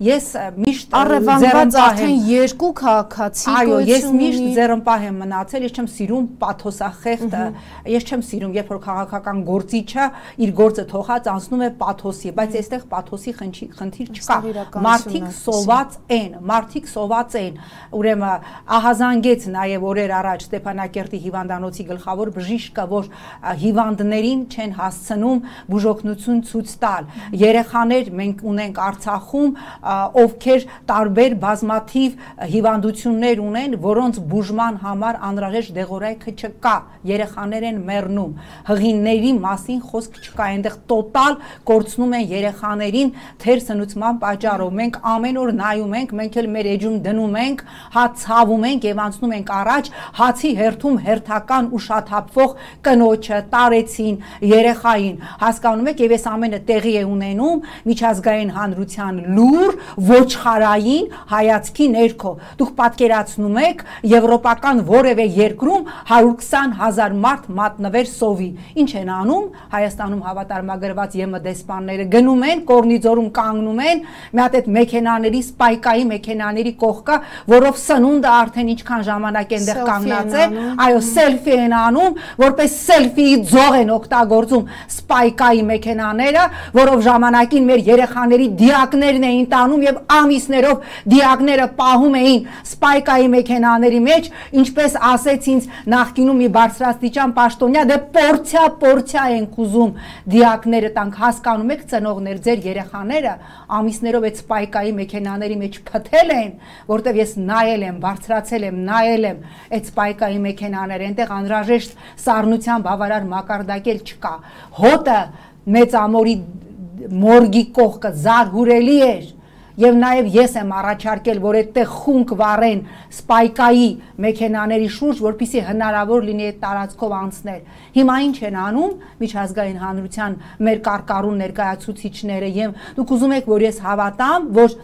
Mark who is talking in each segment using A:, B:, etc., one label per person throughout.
A: ես միշտ
B: առևանգված արդեն երկու քաղաքացի
A: այո ես միշտ ձեռնպահ եմ մնացել ես չեմ սիրում պաթոսախեղտը ես չեմ սիրում երբ որ քաղաքական գործիչը իր գործը թողած անցնում է պաթոսի բայց այստեղ պաթոսի խնդիր չկա մարդիկ սոված են մարդիկ սոված են ուրեմն ահազանգեց նաև օրեր առաջ Ստեփանակերտի հիվանդանոցի գլխավոր բժիշկը որ հիվանդներին չեն հասցնում բուժօգնություն ցույց տալ երեխաներ մենք ունենք Արցախում, ովքեր տարբեր բազմաթիվ հիվանդություններ ունեն, որոնց բուժման համար անհրաժեշտ դեղորայքը չկա, երեխաներ են մեռնում։ Հղինների մասին խոսք չկա, այնտեղ տոտալ կորցնում են երեխաներին թեր սնուցման պատճառով։ Մենք ամեն օր նայում ենք, մենք էլ մեր էջում դնում ենք, հա ցավում ենք եւ անցնում ենք առաջ, հացի հերթում հերթական ու շաթափվող կնոջը, տարեցին, երեխային, հասկանում եք, եւ այս ամենը տեղի է ունենում միջազգային հանրության լուր ոչխարային հայացքի ներքո։ Դուք պատկերացնում եք եվրոպական որևէ երկրում 120.000 մարդ մատնվեր սովի։ Ինչ են անում? Հայաստանում հավատարմագրված ԵՄ դեսպանները գնում են Կորնիձորում կանգնում են մի հատ այդ մեքենաների սպայկայի մեքենաների կողքը, որով սնունդը արդեն ինչքան ժամանակ այնտեղ կանգնած է, այո, սելֆի են անում, որպես սելֆիի ձող են օգտագործում սպայկայի մեքենաները, որով ժամանակին մեր երեխաների դիակներն էին տանում եւ ամիսներով դիակները պահում էին սպայկայի մեքենաների մեջ, ինչպես ասեց ինձ նախկինում մի բարձրաստիճան պաշտոնյա, դե պորցիա պորցիա են կուզում դիակները տանք, հասկանում եք ծնողներ, ձեր երեխաները ամիսներով այդ սպայկայի մեքենաների մեջ փթել են, որտեվ ես նայել եմ, բարձրացել եմ, նայել եմ այդ սպայկայի մեքենաները, այնտեղ անհրաժեշտ սառնության բավարար մակարդակել չկա։ Հոտը մեծ ամորի մորգի կողքը զարհուրելի էր եւ նաեւ ես եմ առաջարկել որ այդտեղ խունկ վառեն սպայկայի մեքենաների շուրջ որpիսի հնարավոր լինի այդ տարածքով անցնել հիմա ինչ են անում միջազգային հանրության մեր կարկառուն ներկայացուցիչները եւ դուք ուզում եք որ ես հավատամ որ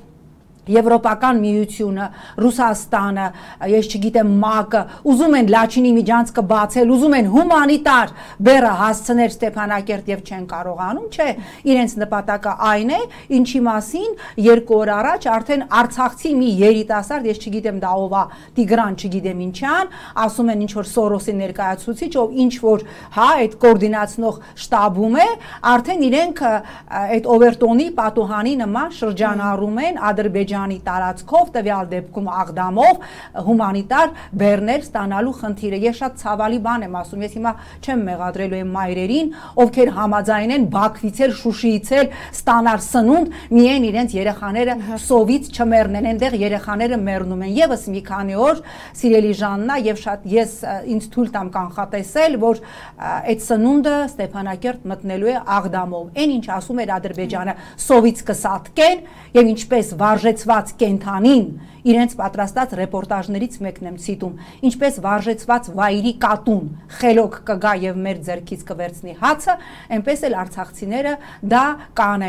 A: Եվրոպական միությունը, Ռուսաստանը, ես չգիտեմ ՄԱԿ-ը, ուզում են Լաչինի միջանցքը բացել, ուզում են հումանիտար բեռը հասցնել Ստեփանակերտ եւ չեն կարողանում, չէ, իրենց նպատակը այն է, ինչի մասին երկու օր առաջ արդեն Արցախցի մի երիտասարդ, ես չգիտեմ դա ով է, Տիգրան, չգիտեմ ինչան, ասում են ինչ որ Սորոսի ներկայացուցիչ, ով ինչ որ, հա, այդ կոորդինացնող շտաբում է, արդեն իրենք այդ Օվերտոնի պատուհանի նման շրջանառում են Ադրբեջան Ադրբեջանի տարածքով, տվյալ դեպքում Աղդամով հումանիտար բեռներ ստանալու խնդիրը։ Ես շատ ցավալի բան եմ ասում, ես հիմա չեմ մեղադրելու այն մայրերին, ովքեր համաձայն են Բաքվից էլ Շուշիից էլ ստանալ սնունդ, միայն իրենց երեխաները սովից չմեռնեն, այնտեղ երեխաները մեռնում են։ Եվս մի քանի օր սիրելի Ժաննա եւ շատ ես ինձ թույլ տամ կանխատեսել, որ այդ սնունդը Ստեփանակերտ մտնելու է Աղդամով։ Այն ինչ ասում էր Ադրբեջանը, սովից կսատկեն եւ ինչպես վարժեց վարժեցված կենթանին իրենց պատրաստած ռեպորտաժներից մեկն եմ ցիտում ինչպես վարժեցված վայրի կատուն խելոք կգա եւ մեր ձերքից կվերցնի հացը այնպես էլ արցախցիները դա կանեն